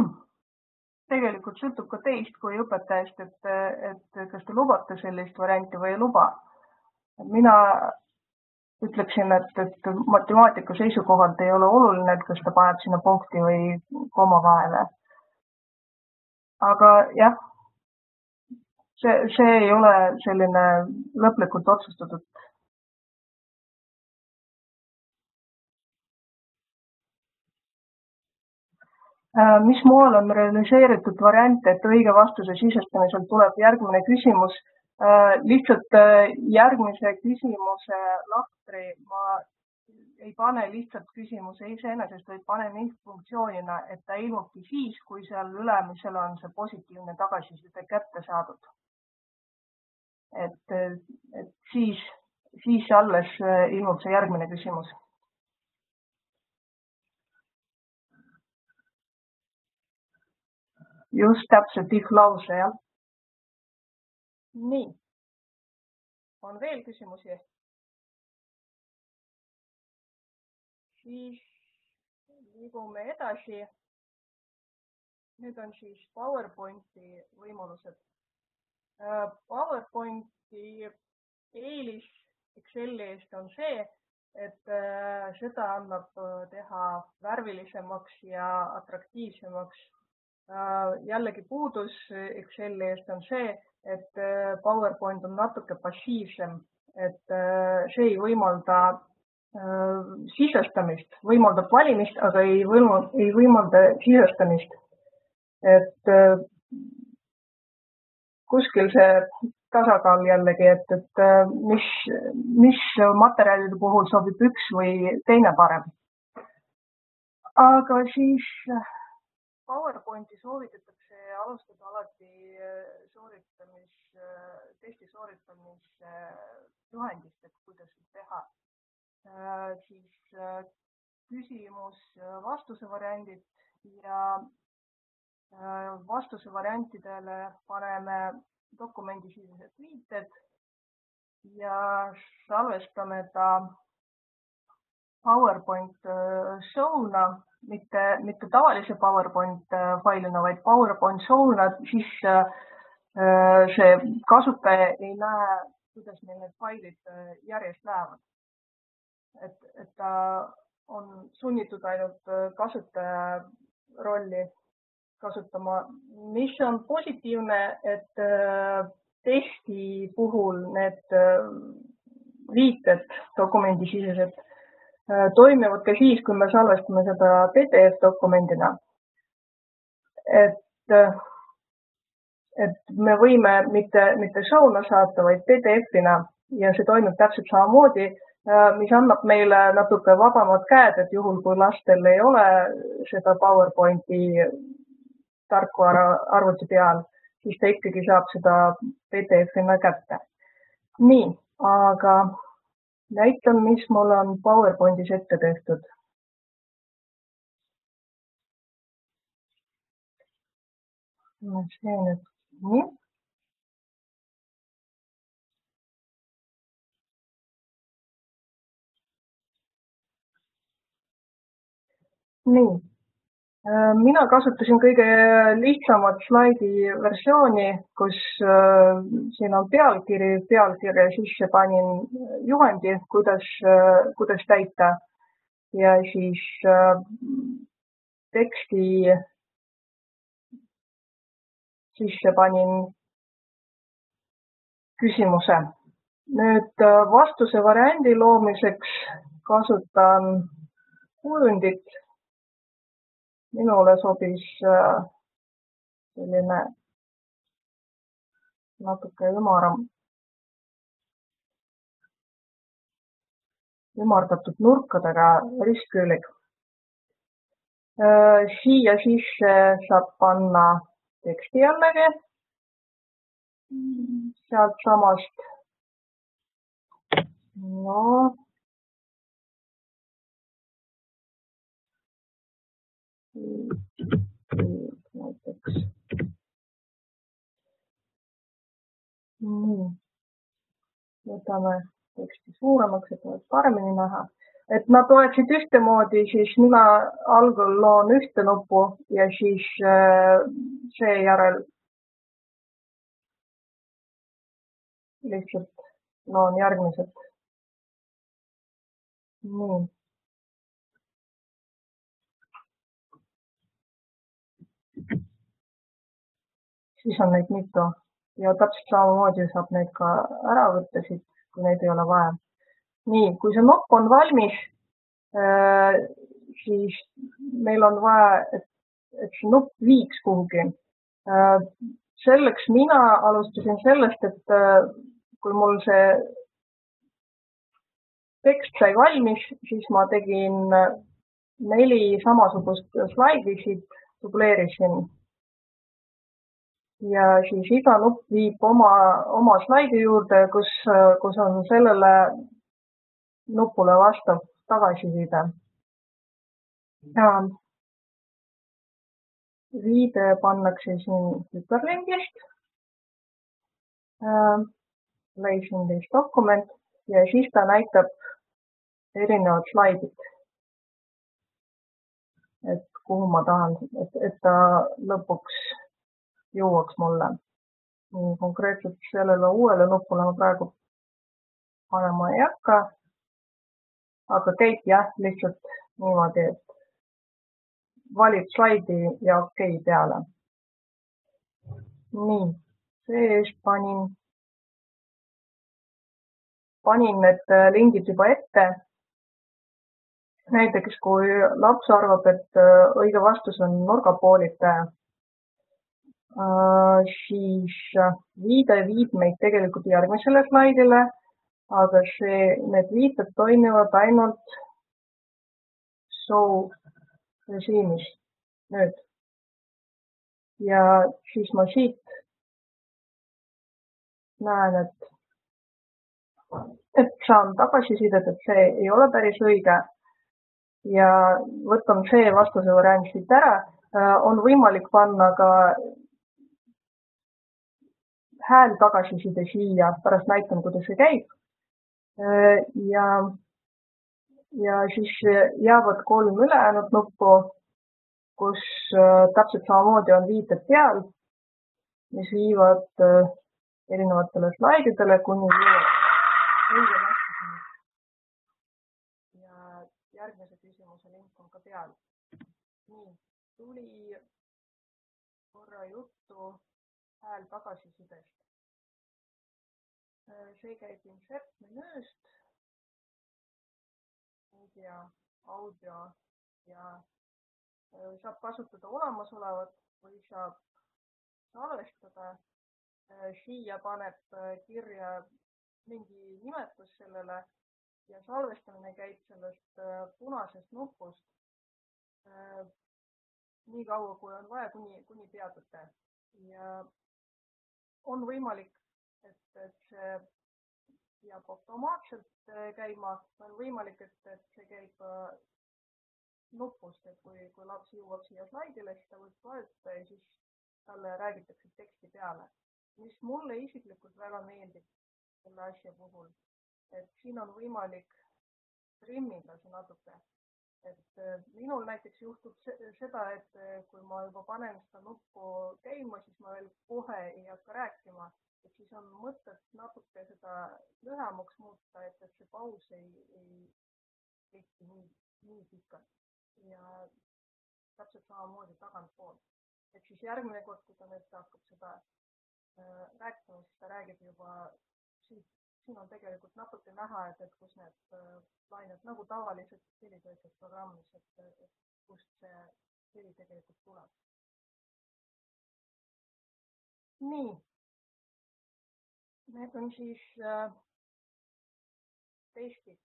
[SPEAKER 1] tegelikult sõltub ka teist kui õpetajast, et, et kas te lubate sellist varianti või ei luba. mina ütleksin, et, et matemaatika seisukohalt ei ole oluline, et kas ta paneb sinna punkti või koma vahele. aga jah, see, see ei ole selline lõplikult otsustatud Äh, mis moel on realiseeritud variant, et õige vastuse sisestamisel tuleb järgmine küsimus. Äh, lihtsalt äh, järgmise küsimuse lahtri ma ei pane lihtsalt küsimuse iseenesest, vaid panen if-funktsioonina, et ta ilmubki siis, kui seal ülemisel on see positiivne tagasiside kätte saadud. et, et siis, siis alles ilmub see järgmine küsimus just täpselt if lause, jah. nii. on veel küsimusi? siis liigume edasi. nüüd on siis PowerPointi võimalused. PowerPointi eelis Exceli eest on see, et seda annab teha värvilisemaks ja atraktiivsemaks jällegi puudus Exceli eest on see, et äh, PowerPoint on natuke passiivsem, et äh, see ei võimalda sisestamist, võimaldab valimist, aga ei võimalda, ei võimalda sisestamist. et kuskil see tasakaal jällegi, et, et mis, mis materjalide puhul sobib üks või teine parem. aga siis PowerPointi soovitatakse alustada alati äh, sooritamis, äh, testi sooritamise juhendist, et kuidas teha. Äh, siis küsimus-vastuse variandid ja vastuse variantidele paneme dokumendisisesed viited ja salvestame ta PowerPoint show'na mitte, mitte tavalise PowerPoint äh, failina, vaid PowerPoint show'na, siis äh, see kasutaja ei näe, kuidas meil need failid äh, järjest lähevad. et, et ta on sunnitud ainult kasutaja rolli kasutama, mis on positiivne, et testi puhul need viited dokumendisisesed toimivad ka siis, kui me salvestame seda PDF dokumendina. et et me võime mitte, mitte show'na saata, vaid PDF-ina ja see toimib täpselt samamoodi, äh, mis annab meile natuke vabamad käed, et juhul, kui lastel ei ole seda PowerPointi tarkvara arvuti peal, siis ta ikkagi saab seda PDF-ina kätte. nii, aga näitan, mis mul on PowerPointis ette tehtud see nüüd nii. nii, mina kasutasin kõige lihtsamat slaidi versiooni, kus äh, siin on pealkiri, pealkirja sisse panin juhendi, kuidas, äh, kuidas täita ja siis teksti sisse panin küsimuse. nüüd äh, vastuse variandi loomiseks kasutan kujundit. Minule sobis äh, selline natuke ümaram, ümardatud nurkadega ristküülid. Äh, siia sisse saab panna teksti jällegi sealtsamast. no näiteks. nii, võtame teksti suuremaks, et oleks paremini näha et nad oleksid ühtemoodi, siis mina algul loon ühte nuppu ja siis äh, seejärel lihtsalt loon järgmised. nii. Siis on neid mitu ja täpselt samamoodi saab neid ka ära võtta siit, kui neid ei ole vaja nii, kui see nupp on valmis, äh, siis meil on vaja, et, et see nupp viiks kuhugi. Äh, selleks mina alustasin sellest, et äh, kui mul see tekst sai valmis, siis ma tegin neli samasugust slaidi siit, dubleerisin. Ja siis iga nupp viib oma, oma slaidi juurde, kus, kus on sellele nupule vastav tagasiside. ja viide pannakse siin hüperlingist äh,. leidsin siis dokument ja siis ta näitab erinevad slaidid. et kuhu ma tahan, et, et ta lõpuks jõuaks mulle. konkreetselt sellele uuele nupule ma praegu panema ei hakka aga käib jah, lihtsalt niimoodi, et valid slaidi ja okei okay peale. nii, see-eest panin, panin need lingid juba ette. näiteks kui laps arvab, et õige vastus on nurgapoolitaja, siis viide viib meid tegelikult järgmisele slaidile aga see, need viited toimivad ainult show režiimis nüüd. ja siis ma siit näen, et, et saan tagasisidet, et see ei ole päris õige ja võtan see vastuse variant siit ära. On võimalik panna ka hääl tagasiside siia, pärast näitan, kuidas see käib Äh, ja, ja siis jäävad kolm ülejäänud nuppu, kus äh, täpselt samamoodi on viited peal, mis viivad äh, erinevatele slaididele kuni õige vastuseni. küsimuse link on ka peal. nii, tuli korra juttu hääl tagasisidest. see käib insert menüüst, meedia, audio ja saab kasutada olemasolevat või saab salvestada. siia paneb kirja mingi nimetus sellele ja salvestamine käib sellest punasest nupust nii kaua, kui on vaja, kuni, kuni peatute ja on võimalik, et, et see jääb automaatselt käima, on võimalik, et, et see käib nupust, et kui, kui laps jõuab siia slaidile, siis ta võib vajutada ja siis talle räägitakse teksti peale. mis mulle isiklikult väga meeldib selle asja puhul, et siin on võimalik trimmida see natuke. Et minul näiteks juhtub seda, et kui ma juba panen seda nuppu käima, siis ma veel kohe ei hakka rääkima, et siis on mõtet natuke seda lühemaks muuta, et, et see paus ei, ei kehti nii, nii pikalt ja täpselt samamoodi tagantpoolt. ehk siis järgmine kord, kui ta nüüd hakkab seda äh, rääkima, siis ta räägib juba siit, siin on tegelikult natuke näha, et, et kus need äh, lained nagu tavaliselt helitöötles programmis, et, et kust see heli tegelikult tuleb. nii. Need on siis äh, testid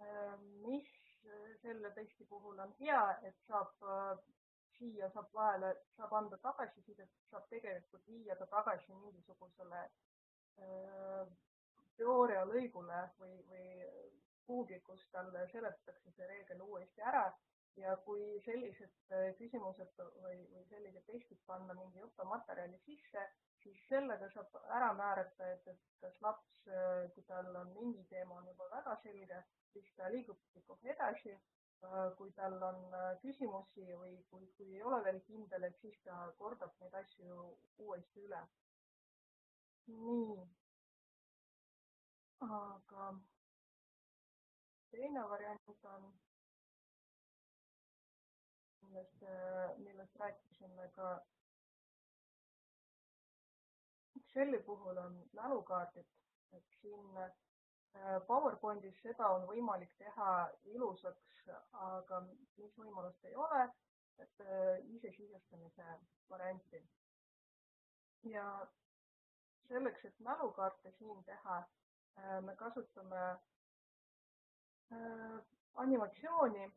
[SPEAKER 1] äh,, mis selle testi puhul on hea, et saab äh, siia saab vahele, saab anda tagasisidet, saab tegelikult viia ta tagasi mingisugusele äh, teoorialõigule või, või kuhugi, kus talle seletatakse see reegel uuesti ära ja kui sellised äh, küsimused või, või sellised testid panna mingi õppematerjali sisse, siis sellega saab ära määrata, et, et kas laps, äh, kui tal on mingi teema on juba väga selge, siis ta liigubki kohe edasi. Äh, kui tal on küsimusi või kui, kui ei ole veel kindel, et siis ta kordab neid asju uuesti üle. nii. Aga teine variant on, millest, millest rääkisime ka Excel'i puhul on mälukaardid, et siin Äh, PowerPointis seda on võimalik teha ilusaks, aga mis võimalust ei ole, et äh, isesisestamise varianti. ja selleks, et mälukaarte siin teha, me kasutame animatsiooni.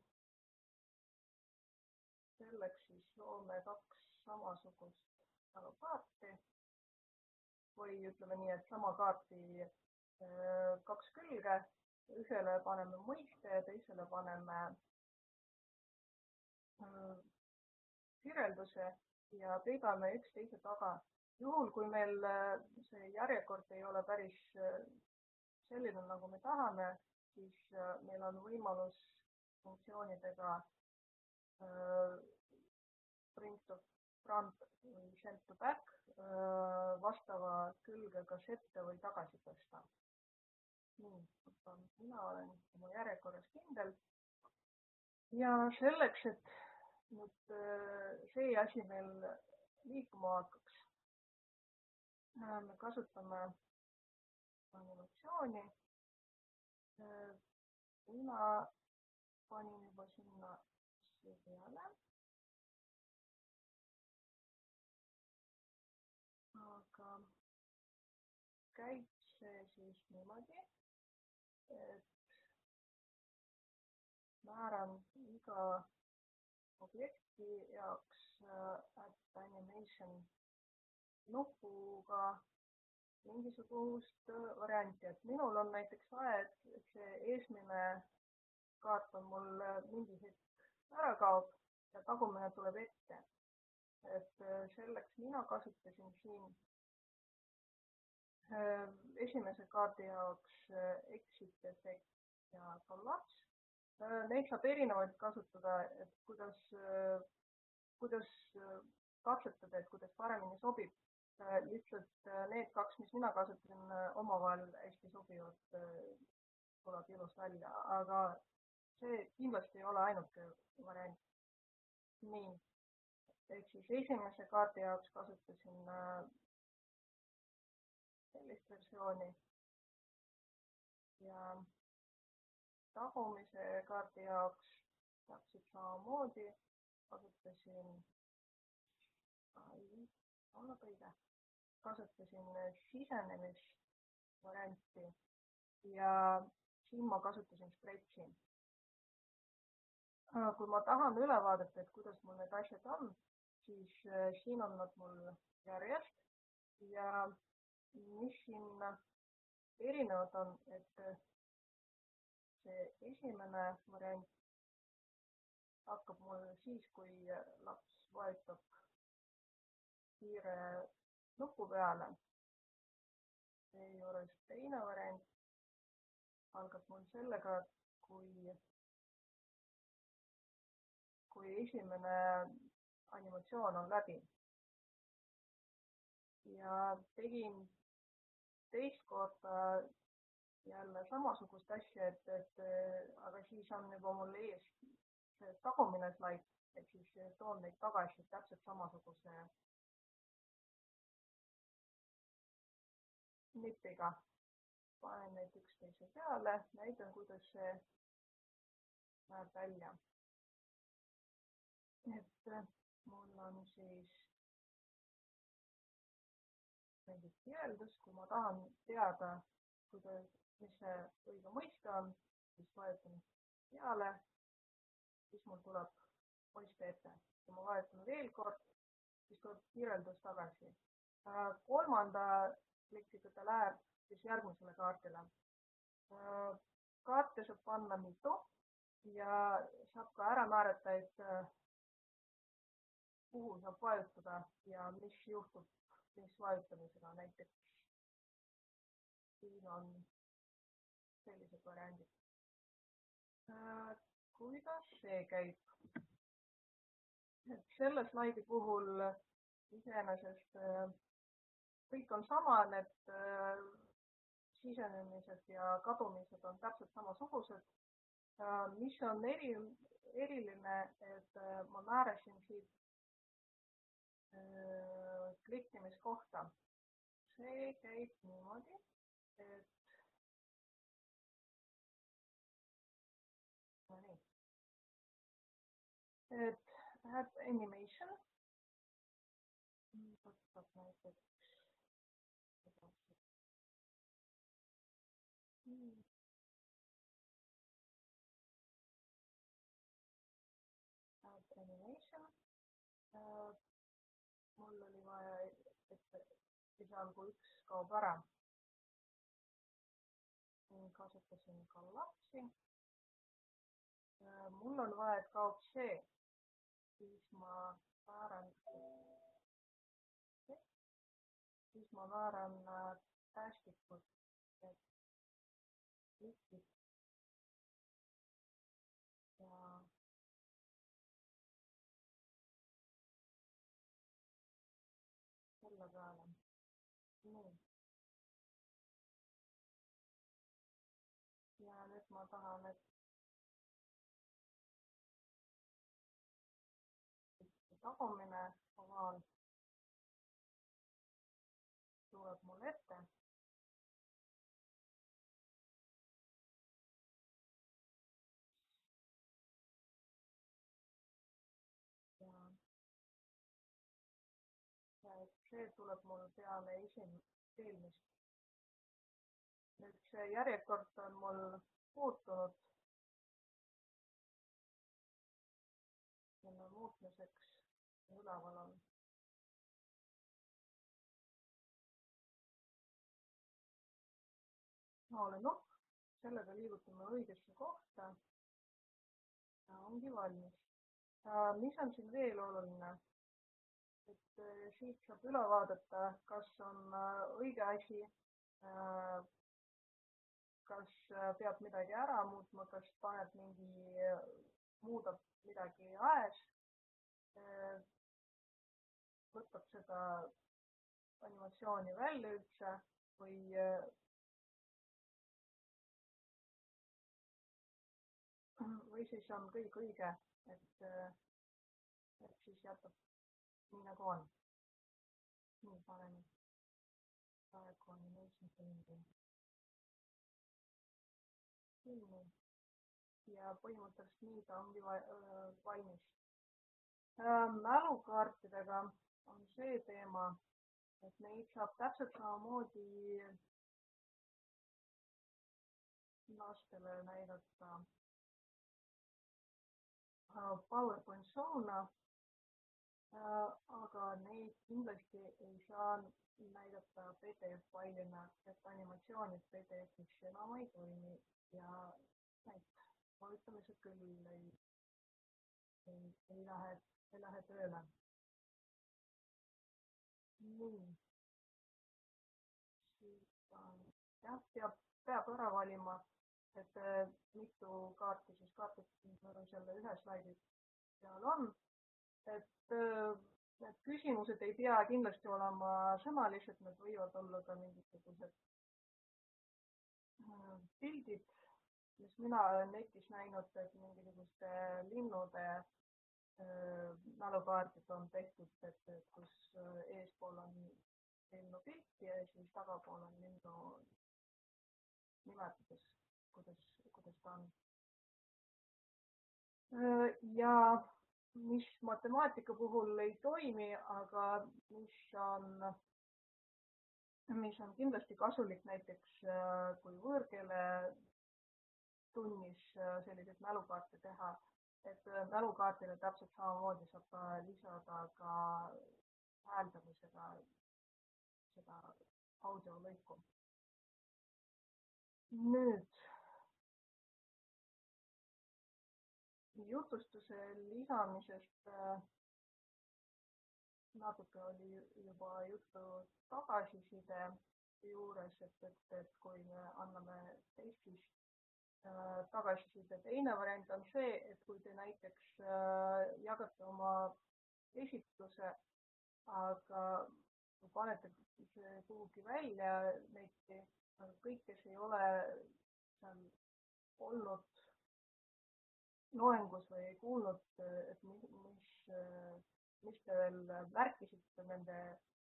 [SPEAKER 1] selleks siis loome kaks samasugust mälukaarti või ütleme nii, et sama kaarti Äh, kaks külge, ühele paneme mõiste ja teisele paneme äh, kirjelduse ja peidame üksteise taga. juhul, kui meil äh, see järjekord ei ole päris selline, nagu me tahame, siis meil on võimalus funktsioonidega bring to front või send to back vastava külge kas ette või tagasi tõsta nii, mina olen oma järjekorras kindel. ja selleks, et nüüd äh, see asi meil liikuma hakkaks, äh, me kasutame animatsiooni. Äh, mina panin juba sinna siia peale. aga käib see siis niimoodi et määran iga objekti jaoks äh, add animation nupuga mingisugust äh, varianti, et minul on näiteks et see eesmine kaart on mul äh, mingi hetk ära kaob ja tagumine tuleb ette. et selleks mina kasutasin siin Äh, esimese kaardi jaoks äh, exit efekt ja kollaps. Äh, neid saab erinevaid kasutada, et kuidas, kuidas katsetada, et kuidas paremini sobib. Lihtsalt need kaks, mis mina kasutasin, omavahel hästi sobivad, tuleb ilus välja, aga see kindlasti ei ole ainuke variant. nii, ehk siis esimese kaardi jaoks kasutasin äh, sellist versiooni. Ja tagumise kaardi jaoks täpselt samamoodi kasutasin, olnud õige, kasutasin sisenemisvarianti ja siin ma kasutasin stretch'i. kui ma tahan üle vaadata, et kuidas mul need asjad on, siis äh, siin on nad mul järjest ja mis siin erinevad on, et see esimene variant hakkab mul siis, kui laps vajutab kiire nupu peale. seejuures teine variant algab mul sellega, kui, kui esimene animatsioon on läbi. ja tegin teist korda jälle samasugust asja, et, et aga siis on juba mul ees see tagumine slaid, et siis toon neid tagasi täpselt samasuguse nipiga. panen need üksteise peale, näitan, kuidas see näeb välja. et mul on siis mingi kirjeldus, kui ma tahan teada, kuidas, mis see õige mõiste on, siis vajutan peale siis mul tuleb poiste ette. kui ma vajutan veel kord, siis tuleb kirjeldus tagasi. Äh, kolmanda klikiga ta läheb siis järgmisele kaardile. Äh, kaarte saab panna mitu ja saab ka ära määrata, et äh, kuhu saab vajutada ja mis juhtub, mis vajutamisega näiteks. siin on sellised variandid kuidas see käib? et selle slaidi puhul iseenesest äh, kõik on sama, need äh, sisenemised ja kadumised on täpselt samasugused. Äh, mis on eri, eriline, et ma määrasin siit klikkimiskohta. see käib niimoodi, et no nii et add animation võtab näiteks esialgu üks kaob ära. kasutasin kollapsi uh,. mul on vaja, et kaoks see siis ma määran, siis ma määran päästikud, et klikid et tagumine ovaal tuleb mul ette. ja, see tuleb mul peale esimest, eelmist. nüüd see järjekord on mul muutunud. selle muutmiseks üleval on. ma olen nokk, sellega liigutame õigesse kohta. ongi valmis. mis on siin veel oluline? et äh, siit saab üle vaadata, kas on äh, õige asi, äh, kas peab midagi ära muutma, kas paneb mingi, muudab midagi aes võtab seda animatsiooni välja üldse või või siis on kõik õige, et, et siis jätab nii nagu on. nii, panen praegu on Motion Painting kinni ja põhimõtteliselt nii ta ongi valmis. mälukaartidega on see teema, et neid saab täpselt samamoodi lastele näidata PowerPoint Äh, aga neid kindlasti ei saa näidata PDF failina, et animatsioonid PDF-is enam ei toimi ja need vajutamised küll ei, ei, ei lähe, ei lähe tööle. nii. siis jah, peab, peab ära valima, et mitu kaarti siis kaarti selle ühe slaidi peal on et need küsimused ei pea kindlasti olema sõnalised, need võivad olla ka mingisugused pildid, mis mina olen netis näinud, et mingisuguste linnude äh, mälukaardid on tehtud, et, et kus eespool on linnu pilt ja siis tagapool on linnu nimetus, kuidas, kuidas ta on. ja mis matemaatika puhul ei toimi, aga mis on, mis on kindlasti kasulik näiteks äh, kui võõrkeele tunnis äh, selliseid mälukaarte teha, et äh, mälukaardile täpselt samamoodi saab lisada ka hääldamisega seda audiolõiku. nüüd jutustuse lisamisest äh, natuke oli juba juttu tagasiside juures, et, et, et kui me anname testis äh, tagasiside, teine variant on see, et kui te näiteks äh, jagate oma esitluse, aga panete kuhugi välja netti, kõik, kes ei ole seal olnud loengus või ei kuulnud, et mis, mis, te veel märkisite nende äh,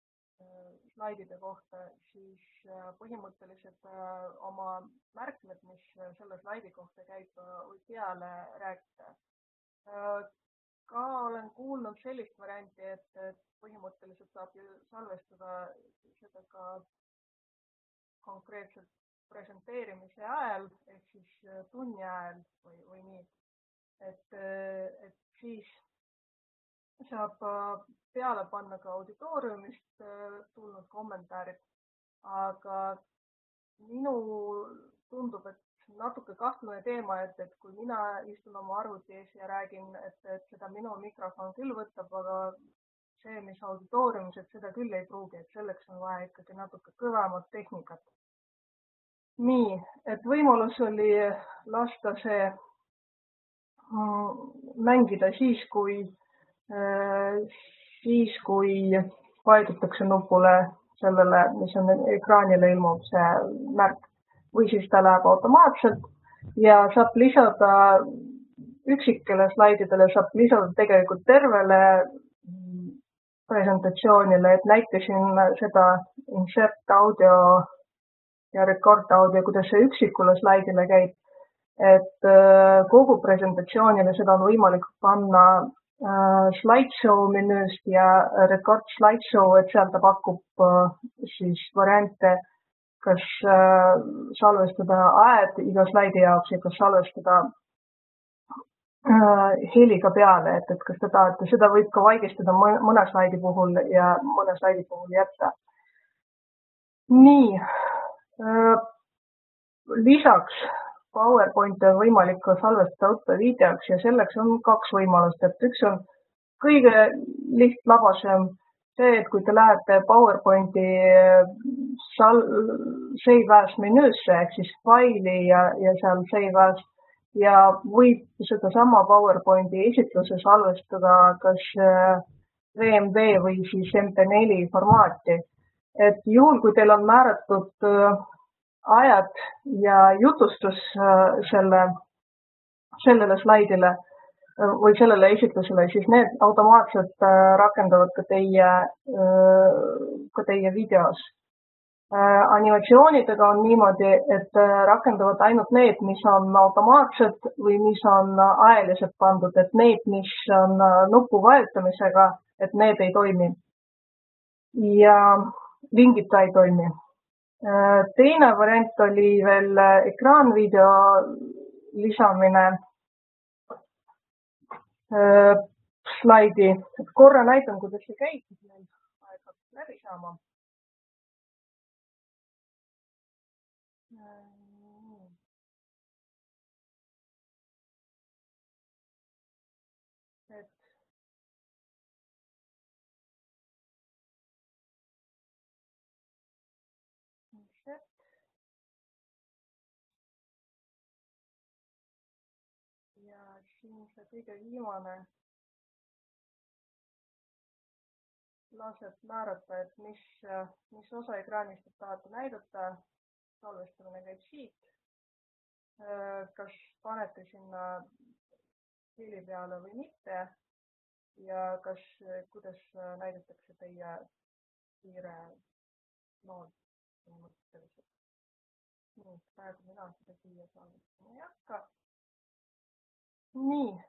[SPEAKER 1] slaidide kohta, siis äh, põhimõtteliselt äh, oma märkmed, mis selle slaidi kohta käib, võib peale rääkida. ka olen kuulnud sellist varianti, et, et põhimõtteliselt saab ju salvestada seda ka konkreetselt presenteerimise ajal ehk siis tunni ajal või, või nii et, et siis saab peale panna ka auditooriumist äh, tulnud kommentaarid, aga minul tundub, et natuke kahtlane teema, et, et kui mina istun oma arvuti ees ja räägin, et, et seda minu mikrofon küll võtab, aga see, mis auditooriumis, et seda küll ei pruugi, et selleks on vaja ikkagi natuke kõvemat tehnikat. nii, et võimalus oli lasta see mängida siis, kui, äh, siis kui vajutatakse nupule sellele, mis on ekraanile ilmub see märk või siis ta läheb automaatselt ja saab lisada üksikele slaididele saab lisada tegelikult tervele presentatsioonile, et näitasin seda insert audio ja record audio, kuidas see üksikule slaidile käib. Et äh, kogu presentatsioonile seda on võimalik panna äh, slideshow menüüst ja record slideshow, et seal ta pakub äh, siis variante, kas salvestada aed iga slaidi jaoks ja kas salvestada heliga peale, et, et kas te tahate, seda võib ka vaigistada mõne slaidi puhul ja mõne slaidi puhul jätta. nii. lisaks PowerPointi on võimalik ka salvestada õppevideoks ja selleks on kaks võimalust, et üks on kõige lihtlabasem see, et kui te lähete PowerPointi sal-, save as menüüsse ehk siis faili ja, ja seal save as ja võib sedasama PowerPointi esitluse salvestada kas VMV või siis MP4 formaati. et juhul, kui teil on määratud ajad ja jutustus äh, selle sellele slaidile või sellele esitlusele, siis need automaatselt rakenduvad ka teie, ka teie videos. animatsioonidega on niimoodi, et rakenduvad ainult need, mis on automaatsed või mis on ajaliselt pandud, et need, mis on nupu vajutamisega, et need ei toimi. ja lingid ka ei toimi Äh, teine variant oli veel äh, ekraanvideo lisamine äh, slaidi. korra näitan, kuidas see käib, siis meil aeg hakkab läbi saama. See kõige viimane laseb määrata, et mis, mis osa ekraanist te tahate näidata. salvestamine käib siit. kas panete sinna pilli peale või mitte ja kas, kuidas näidatakse teie kiire nool põhimõtteliselt. nii, praegu mina seda siia salvestama ei hakka. Nii.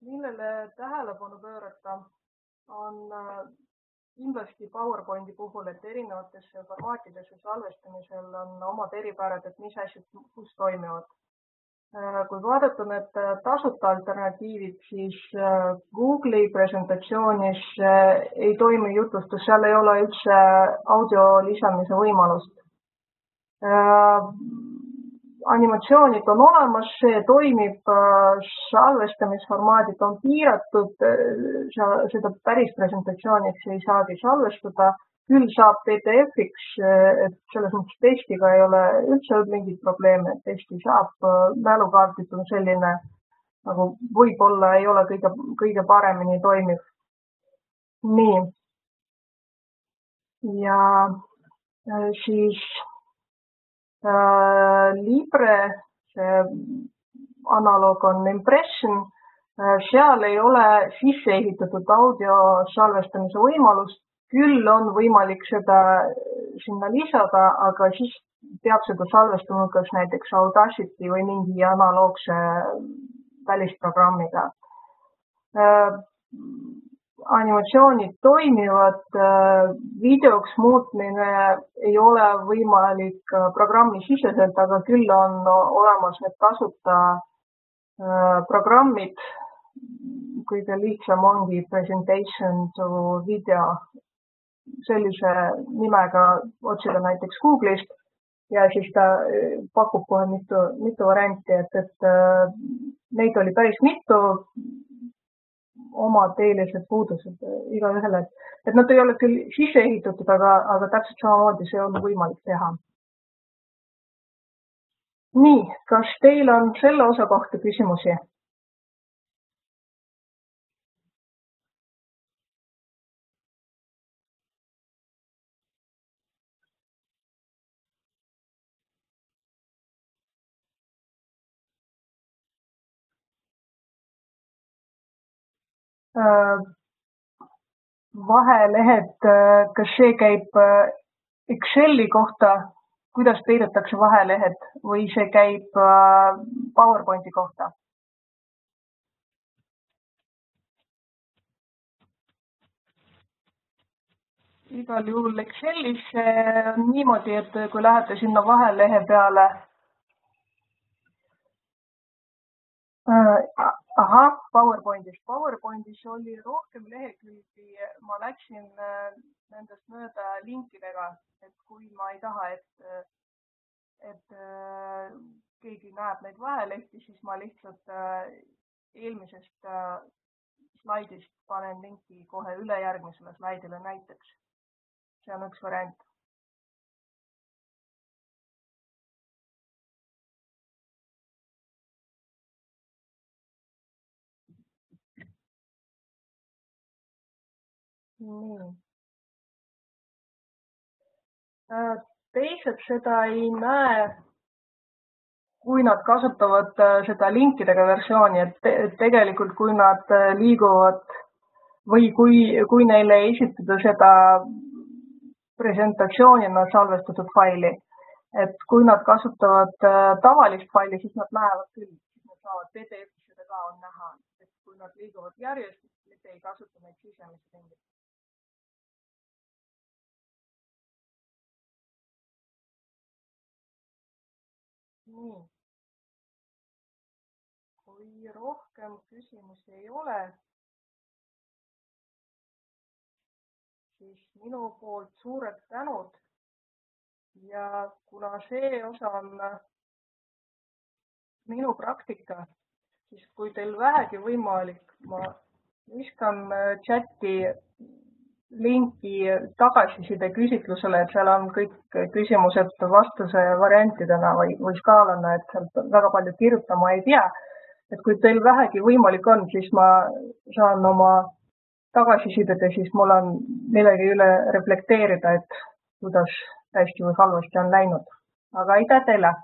[SPEAKER 1] millele tähelepanu pöörata, on äh, kindlasti PowerPointi puhul, et erinevates formaatides salvestamisel on omad eripärad, et mis asjad kus toimivad kui vaadata need äh, tasuta alternatiivid, siis äh, Google'i presentatsioonis ei toimi jutustus, seal ei ole üldse audio lisamise võimalust. animatsioonid on olemas, see toimib, salvestamisformaadid on piiratud, seda päris presentatsiooniks ei saagi salvestada küll saab PDF-iks, et selles mõttes testiga ei ole üldse mingit probleemi, et testi saab. mälukaardid on selline nagu võib-olla ei ole kõige, kõige paremini toimiv. nii. ja äh, siis äh, Libre, see analoog on Impression äh,, seal ei ole sisse ehitatud audio salvestamise võimalust küll on võimalik seda sinna lisada, aga siis peab seda salvestama kas näiteks Audacity või mingi analoogse välisprogrammiga äh,. animatsioonid toimivad äh,, videoks muutmine ei ole võimalik äh, programmisiseselt, aga küll on olemas need tasuta äh, programmid. kõige lihtsam ongi presentation to video sellise nimega otsida näiteks Google'ist ja siis ta eh, pakub kohe mitu, mitu varianti, et, et eh, neid oli päris mitu, omad eelised, puudused eh, igaühele, et, et nad ei ole küll sisse ehitatud, aga, aga täpselt samamoodi see on võimalik teha. nii, kas teil on selle osa kohta küsimusi? Vahelehed, äh, kas see käib äh, Exceli kohta, kuidas peidetakse vahelehed või see käib PowerPointi kohta? igal juhul Excelis on niimoodi, et kui lähete sinna vahelehe peale ahah, PowerPointis, PowerPointis oli rohkem lehekülgi, ma läksin äh, nendest mööda linkidega, et kui ma ei taha, et, et äh, keegi näeb neid vahelehti, siis ma lihtsalt äh, eelmisest slaidist panen linki kohe ülejärgmisele slaidile näiteks. see on üks variant nii. Äh, teised seda ei näe, kui nad kasutavad äh, seda linkidega versiooni, et te tegelikult, kui nad äh, liiguvad või kui, kui neile esitada seda presentatsioonina salvestatud faili, et kui nad kasutavad tavalist faili, siis nad näevad küll, nad saavad PDF-ida ka on näha, et kui nad liiguvad järjest, mitte ei kasuta neid sisemisi ringe. Nii. kui rohkem küsimusi ei ole, siis minu poolt suured tänud. ja kuna see osa on minu praktika, siis kui teil vähegi võimalik, ma viskan chati linki tagasiside küsitlusele, et seal on kõik küsimused vastuse variantidena või, või skaalana, et sealt väga palju kirjutama ei pea. et kui teil vähegi võimalik on, siis ma saan oma tagasisidet ja siis mul on millegi üle reflekteerida, et kuidas hästi või halvasti on läinud. aga aitäh teile!